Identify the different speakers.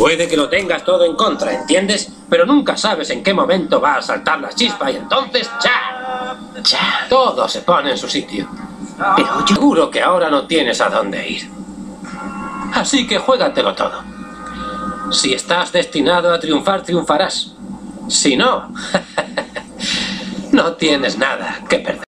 Speaker 1: Puede que lo tengas todo en contra, ¿entiendes? Pero nunca sabes en qué momento va a saltar la chispa y entonces ¡ya! ¡ya! Todo se pone en su sitio. Pero yo seguro que ahora no tienes a dónde ir. Así que juégatelo todo. Si estás destinado a triunfar, triunfarás. Si no, no tienes nada que perder.